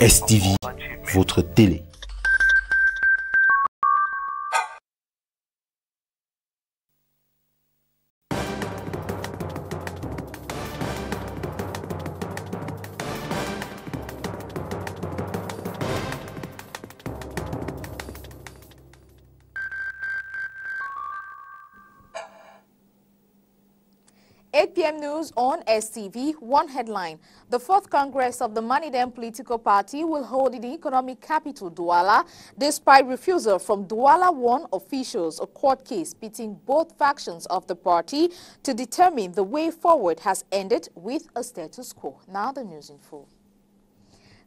STV, votre télé. News on STV, one headline. The fourth Congress of the Manidem political party will hold in the economic capital, Douala, despite refusal from Douala 1 officials, a court case pitting both factions of the party to determine the way forward has ended with a status quo. Now the news in full.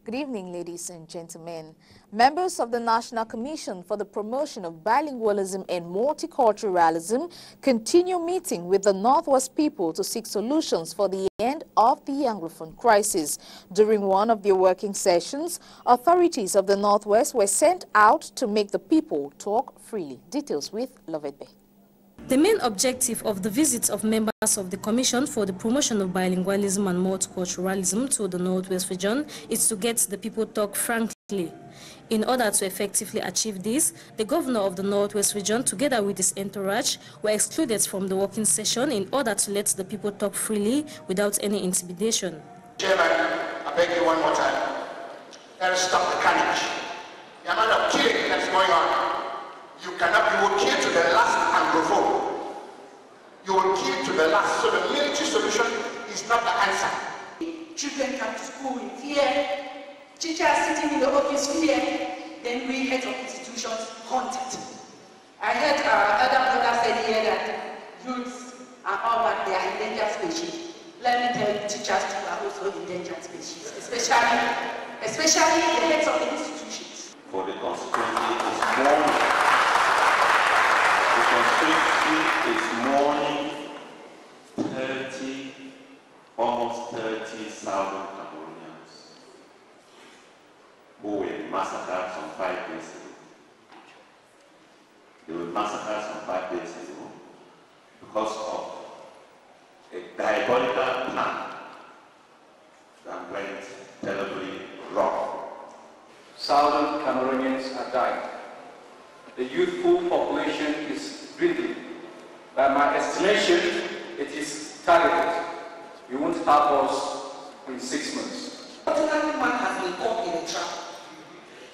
Good evening, ladies and gentlemen. Members of the National Commission for the Promotion of Bilingualism and Multiculturalism continue meeting with the Northwest people to seek solutions for the end of the Anglophone crisis. During one of their working sessions, authorities of the Northwest were sent out to make the people talk freely. Details with Lovett Bay. The main objective of the visits of members of the Commission for the Promotion of Bilingualism and Multiculturalism to the Northwest region is to get the people talk frankly. In order to effectively achieve this, the governor of the Northwest region, together with his entourage, were excluded from the working session in order to let the people talk freely without any intimidation. Chairman, I beg you one more time. Let us stop the carnage. The amount of killing that's going on. You cannot, you will kill to the last anglophone. You will kill to the last. So the military solution is not the answer. Children come to school in fear. Teachers sitting in the office fear. Then we heads of institutions haunted. I heard uh, our other brother said here that youths are all what they are endangered species. Let me tell you, teachers too are also endangered species, especially, especially the heads of the institutions. For the constituency is more constituency is mourning 30, almost 30,000 Cameroonians who were massacred some five days ago. Because of a diabolical plan that went terribly wrong. Southern Cameroonians are dying. The youthful population is dwindling. By my estimation, it is targeted. You won't have us six months. Ordinary man has been caught in a trap.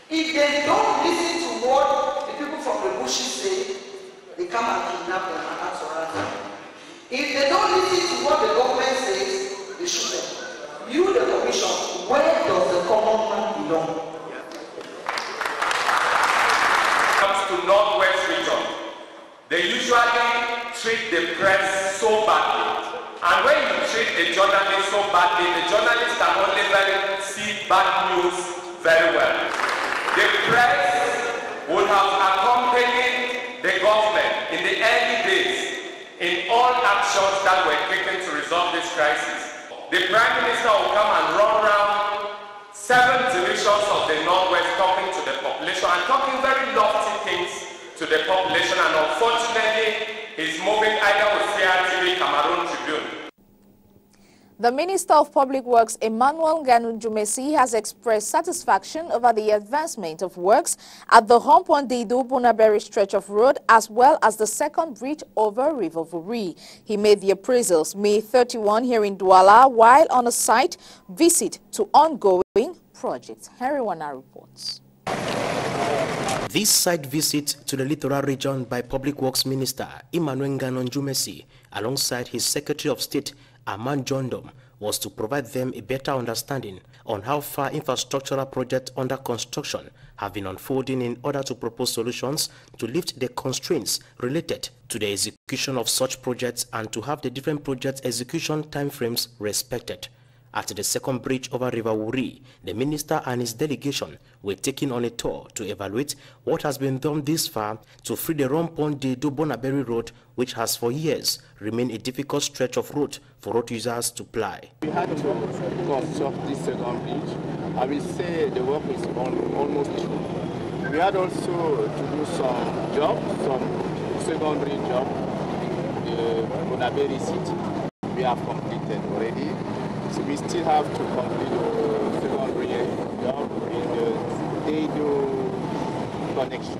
If they don't listen to what the people from the bushes say, they come and kidnap them and for ransom. If they don't listen to what the government says, they shoot them. You, the commission, where does the common man belong? Comes to Northwest region. They usually treat the press so badly. And when you treat a journalist so badly, the journalists can only very, see bad news very well. The press would have accompanied the government in the early days in all actions that were taken to resolve this crisis. The Prime Minister will come and run around seven divisions of the Northwest talking to the population and talking very lofty things to the population and unfortunately he's moving either with CRTV Cameroon Tribune. The Minister of Public Works, Emmanuel Nganou Djoumessi, has expressed satisfaction over the advancement of works at the Hompon-Deido Bonaberi stretch of road as well as the second bridge over River Wouri. He made the appraisals May 31 here in Douala while on a site visit to ongoing projects. Harry Wana reports. This site visit to the littoral region by Public Works Minister Emmanuel Nganou Djoumessi alongside his Secretary of State Armand Ndjodom was to provide them a better understanding on how far infrastructural projects under construction have been unfolding in order to propose solutions to lift the constraints related to the execution of such projects and to have the different project execution timeframes respected. At the second bridge over River Wouri, the minister and his delegation were taken on a tour to evaluate what has been done this far to free the Rompon de Dobonaberi road, which has for years remained a difficult stretch of road for road users to ply. We had to construct this second bridge. I will say the work is almost through. We had also to do some jobs, some secondary job in uh, the Bonaberi city. We have completed already we still have to complete the secondary job in the Deido connection.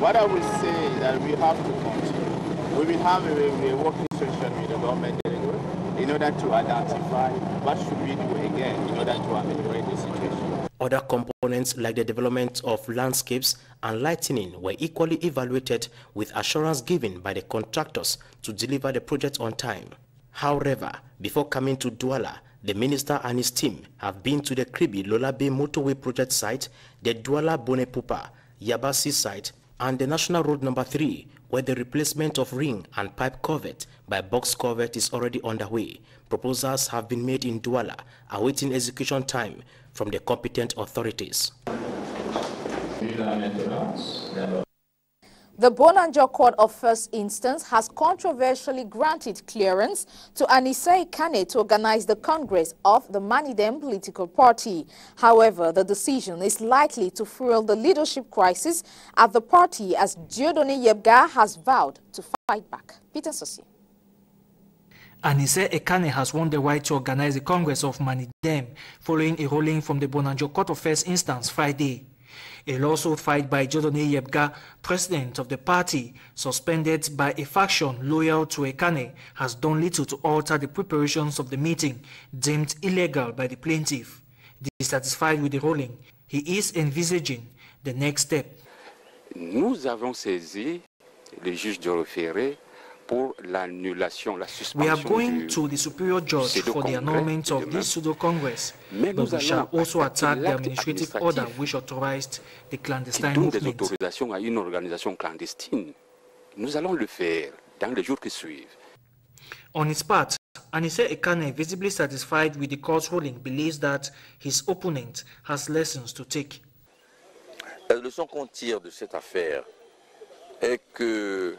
What I will say is that we have to continue. We will have a, a working session with the government in order to identify what should we do again in order to ameliorate the situation. Other components like the development of landscapes and lighting were equally evaluated with assurance given by the contractors to deliver the project on time. However, before coming to Douala, the minister and his team have been to the Kribi Bay motorway project site, the Douala Bonepoupa, Yabassi site, and the National Road number 3, where the replacement of ring and pipe culvert by box culvert is already underway. Proposals have been made in Douala, awaiting execution time from the competent authorities. The Bonanjo Court of First Instance has controversially granted clearance to Anicet Ekane to organize the Congress of the Manidem political party. However, the decision is likely to fuel the leadership crisis at the party as Dieudonné Yebga has vowed to fight back. Peter Sosi. Anicet Ekane has won the right to organize the Congress of Manidem following a ruling from the Bonanjo Court of First Instance Friday. A lawsuit filed by Dieudonné Yebga, president of the party, suspended by a faction loyal to Ekane, has done little to alter the preparations of the meeting, deemed illegal by the plaintiff. Dissatisfied with the ruling, he is envisaging the next step. Nous avons saisi le juge de référé pour l'annulation, la suspension We are going du to the superior judge for the annulment of this pseudo-congress, but we shall also attack the administrative order which authorized the qui clandestine donne des movement. autorisations à une organisation clandestine. Nous allons le faire dans les jours qui suivent. On his part, Anise Ekane, visibly satisfied with the court's ruling, believes that his opponent has lessons to take. La leçon qu'on tire de cette affaire est que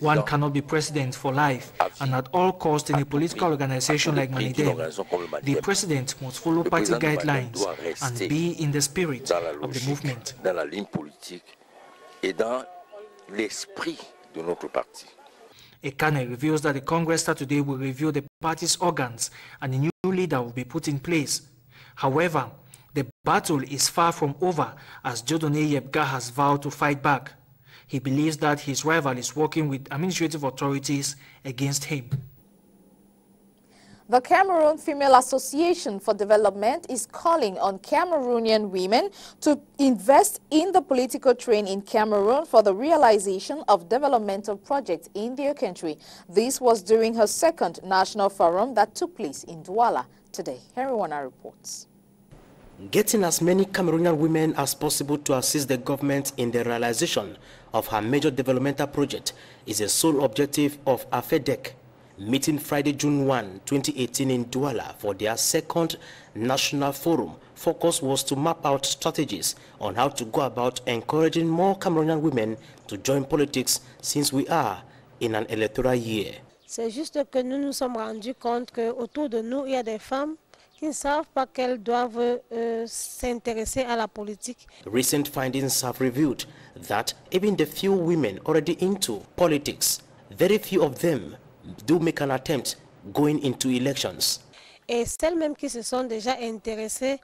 One cannot be president for life and at all costs in a political organization like Manidem. The president must follow party président de Manidem guidelines and be in the spirit of the movement. dans la ligne politique et dans l'esprit de notre parti. Ekane reveals that the Congress today will review the party's organs and a new leader will be put in place. However, the battle is far from over as Dieudonné Yebga has vowed to fight back. He believes that his rival is working with administrative authorities against him. The Cameroon Female Association for Development is calling on Cameroonian women to invest in the political train in Cameroon for the realization of developmental projects in their country. This was during her second national forum that took place in Douala today. Henry Wana reports. Getting as many Cameroonian women as possible to assist the government in the realization of her major developmental project is a sole objective of AFEDEC, meeting Friday, June 1, 2018 in Douala for their second national forum. Focus was to map out strategies on how to go about encouraging more Cameroonian women to join politics since we are in an electoral year. C'est juste que nous nous sommes rendus compte qu'autour de nous, il y a des femmes qui ne savent pas qu'elles doivent euh, s'intéresser à la politique. Recent findings have revealed that even the few women already into politics, very few of them do make an attempt going into elections. Et celles-mêmes qui se sont déjà intéressées,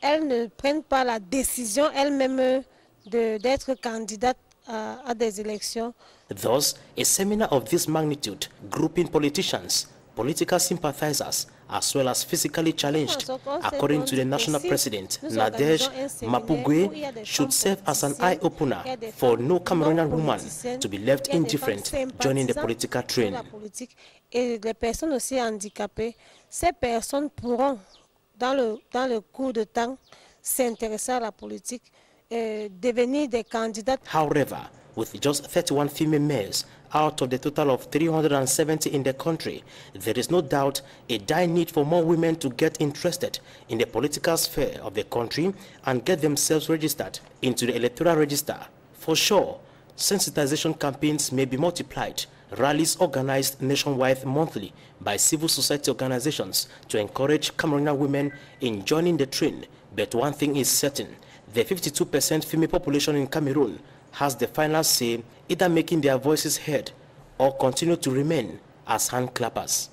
elles ne prennent pas la décision elles-mêmes d'être candidates à, à des élections. Thus, a seminar of this magnitude, grouping politicians, political sympathizers, as well as physically challenged, according to the national president, Nadej Mapugwe, should serve as an eye-opener for no Cameroonian woman to be left indifferent joining the political train. et les personnes aussi handicapées, ces personnes pourront, dans le, dans le cours de temps, s'intéresser à la politique, devenir des candidates. However, with just 31 female mayors out of the total of 370 in the country, there is no doubt a dire need for more women to get interested in the political sphere of the country and get themselves registered into the electoral register. For sure, sensitization campaigns may be multiplied, rallies organized nationwide monthly by civil society organizations to encourage Cameroonian women in joining the train. But one thing is certain, the 52% female population in Cameroon has the final say, either making their voices heard or continue to remain as hand clappers.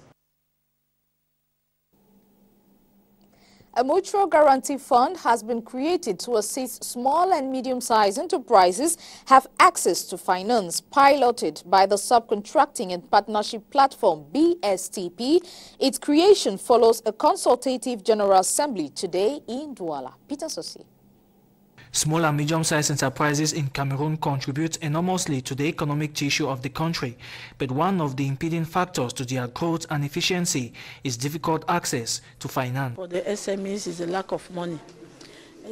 A mutual guarantee fund has been created to assist small and medium-sized enterprises have access to finance piloted by the subcontracting and partnership platform BSTP. Its creation follows a consultative general assembly today in Douala. Peter Sosie. Small and medium-sized enterprises in Cameroon contribute enormously to the economic tissue of the country, but one of the impeding factors to their growth and efficiency is difficult access to finance. For the SMEs is a lack of money.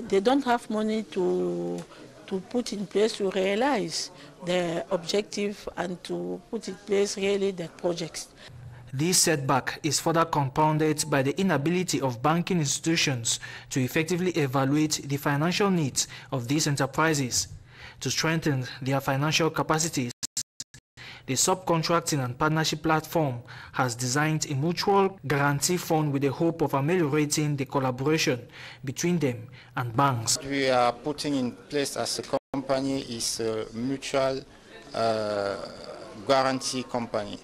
They don't have money to to put in place to realize their objective and to put in place really their projects. This setback is further compounded by the inability of banking institutions to effectively evaluate the financial needs of these enterprises. To strengthen their financial capacities, the subcontracting and partnership platform has designed a mutual guarantee fund with the hope of ameliorating the collaboration between them and banks. What We are putting in place as a company is a mutual uh, guarantee company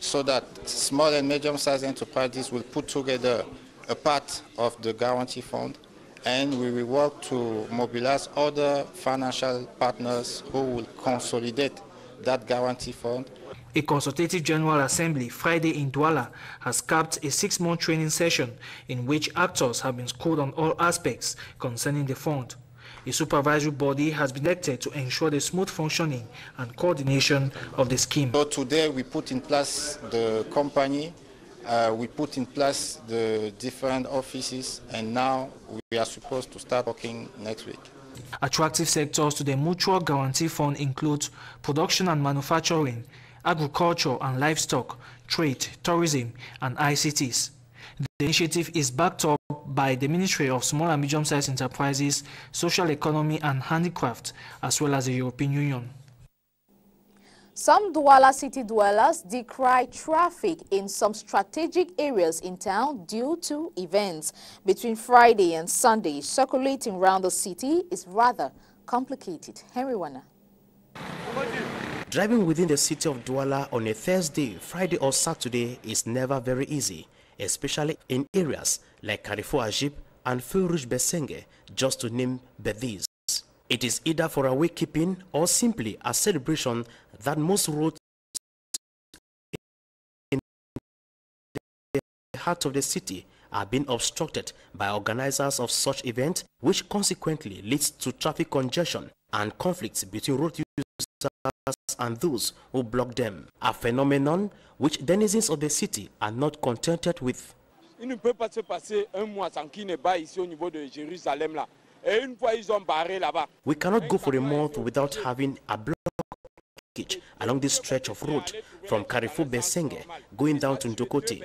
so that small and medium-sized enterprises will put together a part of the guarantee fund and we will work to mobilize other financial partners who will consolidate that guarantee fund. A consultative General Assembly Friday in Douala has capped a six-month training session in which actors have been schooled on all aspects concerning the fund. A supervisory body has been elected to ensure the smooth functioning and coordination of the scheme. So today we put in place the company, uh, we put in place the different offices, and now we are supposed to start working next week. Attractive sectors to the Mutual Guarantee Fund include production and manufacturing, agriculture and livestock, trade, tourism, and ICTs. The initiative is backed up by the Ministry of Small and Medium-Sized Enterprises, Social Economy and Handicraft, as well as the European Union. Some Douala city dwellers decry traffic in some strategic areas in town due to events. Between Friday and Sunday, circulating around the city is rather complicated. Henry Wana. Driving within the city of Douala on a Thursday, Friday or Saturday is never very easy especially in areas like Carrefour Agip and Feu Bessengue, just to name but these. It is either for a wakekeeping or simply a celebration that most roads in the heart of the city are being obstructed by organizers of such events, which consequently leads to traffic congestion and conflicts between road users and those who block them, a phenomenon which denizens of the city are not contented with. Il ne peut pas se passer un mois sans qu'il ici au niveau de Jérusalem là. Et une fois ils ont barré là-bas. We cannot go for a month without having a blockage along this stretch of road from Carrefour Bessengue going down to Ndokoti.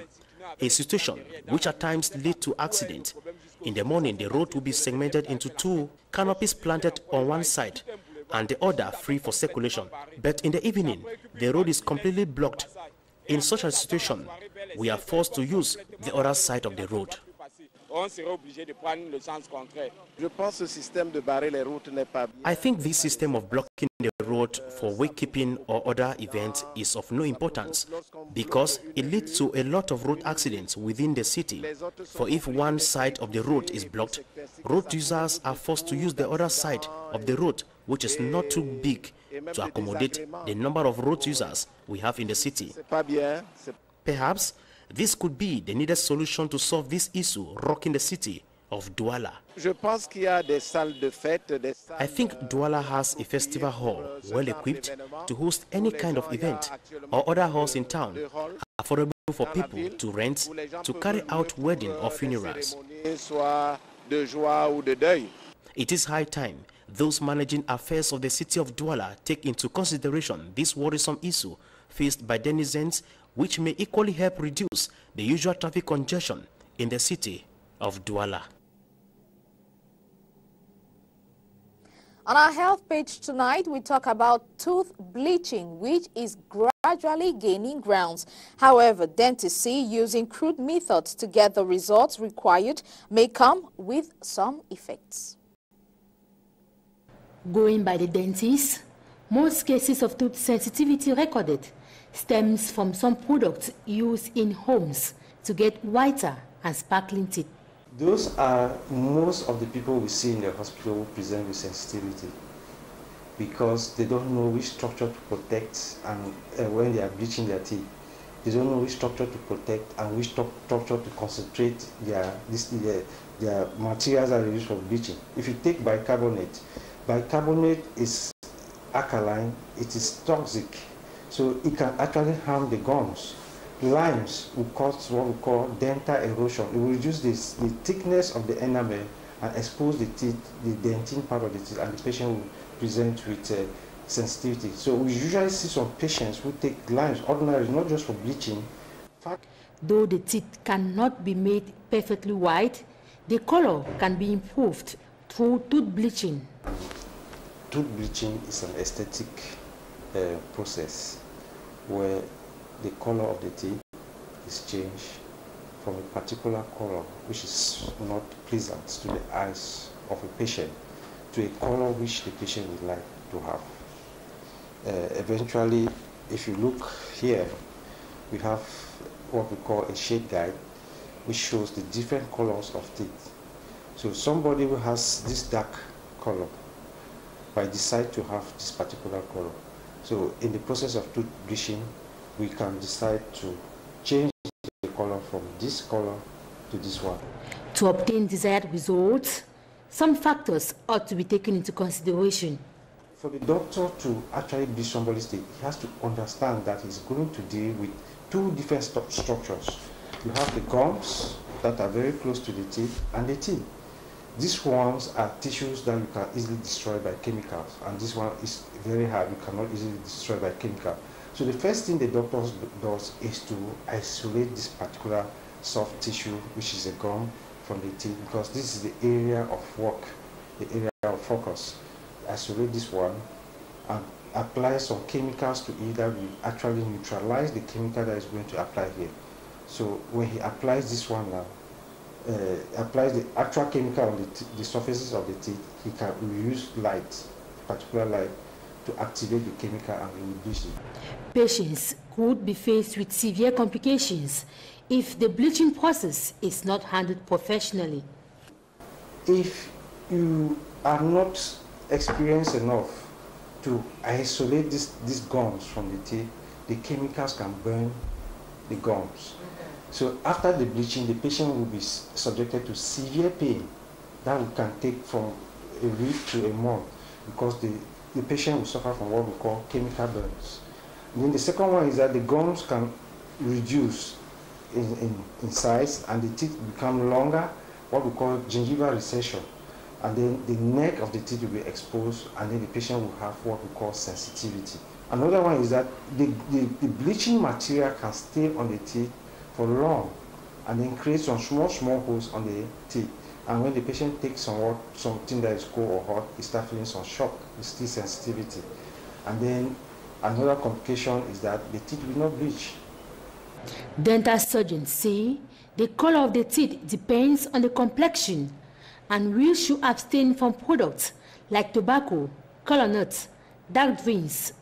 A situation which at times lead to accident. In the morning, the road will be segmented into two canopies planted on one side and the other free for circulation. But in the evening, the road is completely blocked. In such a situation, we are forced to use the other side of the road. I think this system of blocking the road for wakekeeping or other events is of no importance because it leads to a lot of road accidents within the city. For if one side of the road is blocked, road users are forced to use the other side of the road which is not too big to accommodate the number of road users we have in the city. Perhaps this could be the needed solution to solve this issue rocking the city of Douala. I think Douala has a festival hall well equipped to host any kind of event or other halls in town affordable for people to rent to carry out wedding or funerals. It is high time those managing affairs of the city of Douala take into consideration this worrisome issue faced by denizens which may equally help reduce the usual traffic congestion in the city of Douala. On our health page tonight, we talk about tooth bleaching, which is gradually gaining grounds. However, dentists say using crude methods to get the results required may come with some effects. Going by the dentist, most cases of tooth sensitivity recorded stems from some products used in homes to get whiter and sparkling teeth. Those are most of the people we see in the hospital who present with sensitivity because they don't know which structure to protect and uh, when they are bleaching their teeth. They don't know which structure to protect and which structure to concentrate their, this, their, their materials that are used for bleaching. If you take bicarbonate, bicarbonate is alkaline, it is toxic, so it can actually harm the gums. Limes will cause what we call dental erosion. It will reduce this, the thickness of the enamel and expose the teeth, the dentine part of the teeth, and the patient will present with uh, sensitivity. So we usually see some patients who take limes, ordinary, not just for bleaching. Though the teeth cannot be made perfectly white, the color can be improved through tooth bleaching. Tooth bleaching is an aesthetic uh, process where the color of the teeth is changed from a particular color which is not pleasant to the eyes of a patient to a color which the patient would like to have. Uh, eventually, if you look here, we have what we call a shade guide which shows the different colors of teeth. So somebody who has this dark color might decide to have this particular color. So in the process of tooth bleaching, we can decide to change the color from this color to this one. To obtain desired results, some factors ought to be taken into consideration. For the doctor to actually be somebody's teeth, he has to understand that he's going to deal with two different st structures. You have the gums that are very close to the teeth and the teeth. These ones are tissues that you can easily destroy by chemicals, and this one is very hard, you cannot easily destroy by chemical. So the first thing the doctor does is to isolate this particular soft tissue, which is a gum, from the teeth, because this is the area of work, the area of focus. Isolate this one and apply some chemicals to either actually neutralize the chemical that is going to apply here. So when he applies this one now, uh, applies the actual chemical on the, the surfaces of the teeth, he can use light, particular light, to activate the chemical and reduce it. Patients could be faced with severe complications if the bleaching process is not handled professionally. If you are not experienced enough to isolate this, these gums from the teeth, the chemicals can burn the gums. So after the bleaching, the patient will be subjected to severe pain that can take from a week to a month because the, the patient will suffer from what we call chemical burns. And then the second one is that the gums can reduce in, in, in size and the teeth become longer, what we call gingival recession. And then the neck of the teeth will be exposed and then the patient will have what we call sensitivity. Another one is that the, the, the bleaching material can stay on the teeth for long and then create some small, small holes on the teeth. And when the patient takes some something that is cold or hot, he starts feeling some shock, it's still sensitivity. And then another complication is that the teeth will not bleach. Dental surgeons say the color of the teeth depends on the complexion and we should abstain from products like tobacco, color nuts, dark drinks,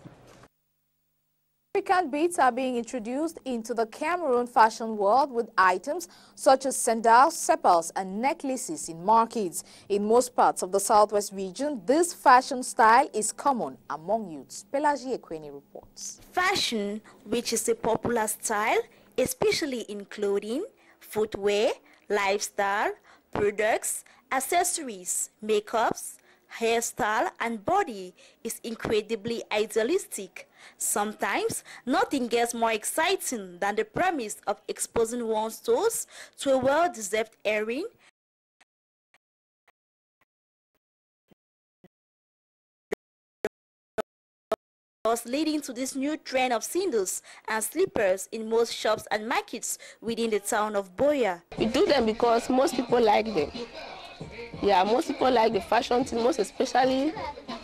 African beads are being introduced into the Cameroon fashion world with items such as sandals, sepals and necklaces in markets. In most parts of the southwest region, this fashion style is common among youths. Pelagie Ekweni reports. Fashion, which is a popular style, especially in clothing, footwear, lifestyle, products, accessories, makeups, hairstyle and body is incredibly idealistic. Sometimes, nothing gets more exciting than the premise of exposing one's toes to a well-deserved airing thus leading to this new trend of sandals and slippers in most shops and markets within the town of Buea. We do them because most people like them. Yeah, most people like the fashion things, most especially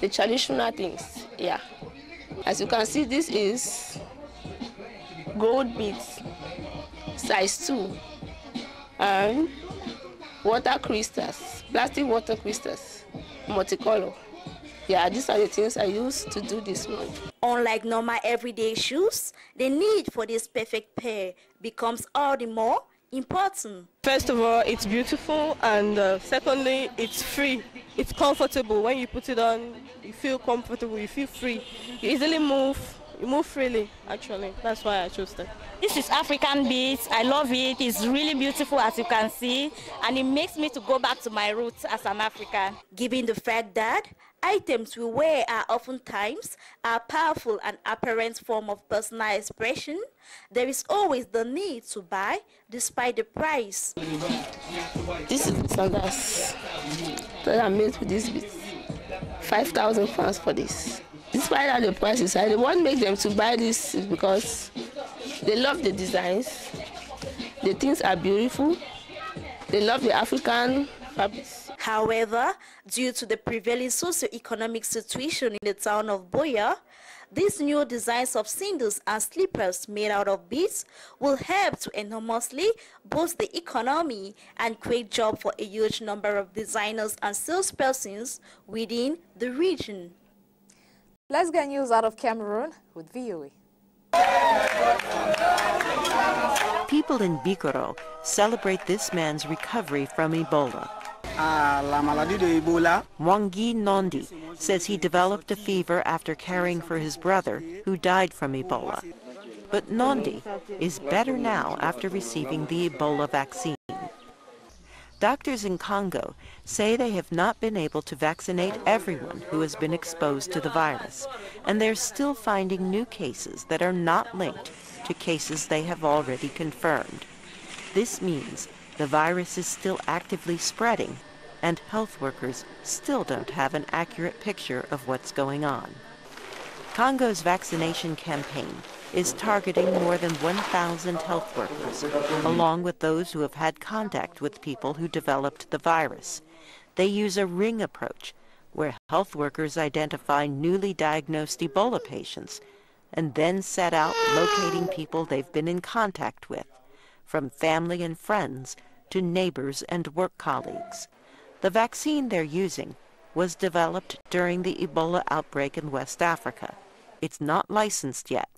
the traditional things. Yeah. As you can see, this is gold beads, size 2, and water crystals, plastic water crystals, multicolor. Yeah, these are the things I use to do this one. Unlike normal everyday shoes, the need for this perfect pair becomes all the more important. First of all, it's beautiful, and uh, secondly, it's free. It's comfortable. When you put it on, you feel comfortable, you feel free. You easily move, you move freely, actually. That's why I chose that. This is African beats. I love it. It's really beautiful, as you can see, and it makes me to go back to my roots as an African. Given the fact that Items we wear are oftentimes a powerful and apparent form of personal expression. There is always the need to buy despite the price. This is sandals that are made with this bit. 5,000 pounds for this. Despite that the price is high, what makes them to buy this is because they love the designs, the things are beautiful, they love the African fabrics. However, due to the prevailing socio-economic situation in the town of Buea, these new designs of sandals and slippers made out of beads will help to enormously boost the economy and create jobs for a huge number of designers and salespersons within the region. Let's get news out of Cameroon with VOA. People in Bikoro celebrate this man's recovery from Ebola. Mwangi Nondi says he developed a fever after caring for his brother who died from Ebola. But Nondi is better now after receiving the Ebola vaccine. Doctors in Congo say they have not been able to vaccinate everyone who has been exposed to the virus, and they're still finding new cases that are not linked to cases they have already confirmed. This means the virus is still actively spreading and health workers still don't have an accurate picture of what's going on. Congo's vaccination campaign is targeting more than 1,000 health workers, along with those who have had contact with people who developed the virus. They use a ring approach, where health workers identify newly diagnosed Ebola patients and then set out locating people they've been in contact with, from family and friends to neighbors and work colleagues. The vaccine they're using was developed during the Ebola outbreak in West Africa. It's not licensed yet,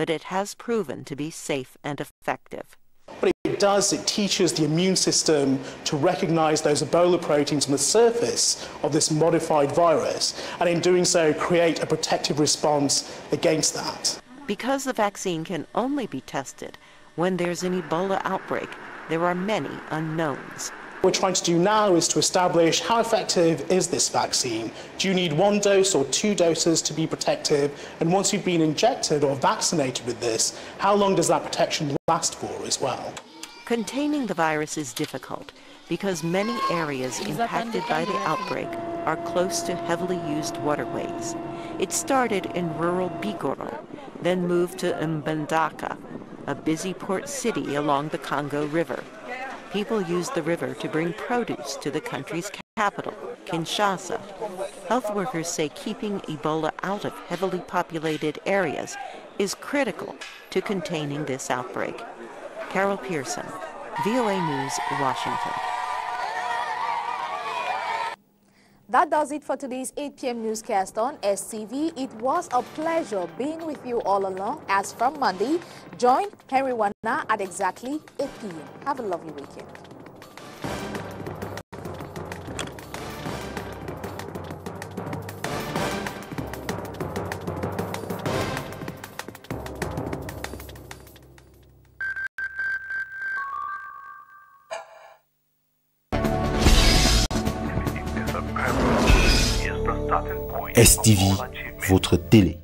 but it has proven to be safe and effective. What it does, it teaches the immune system to recognize those Ebola proteins on the surface of this modified virus, and in doing so, create a protective response against that. Because the vaccine can only be tested when there's an Ebola outbreak, there are many unknowns. What we're trying to do now is to establish how effective is this vaccine? Do you need one dose or two doses to be protective? And once you've been injected or vaccinated with this, how long does that protection last for as well? Containing the virus is difficult because many areas impacted by the outbreak are close to heavily used waterways. It started in rural Bikoro, then moved to Mbandaka, a busy port city along the Congo River people use the river to bring produce to the country's capital, Kinshasa. Health workers say keeping Ebola out of heavily populated areas is critical to containing this outbreak. Carol Pearson, VOA News, Washington. That does it for today's 8 p.m. newscast on STV. It was a pleasure being with you all along. As from Monday, join Henry Wana at exactly 8 p.m. Have a lovely weekend. STV, votre télé.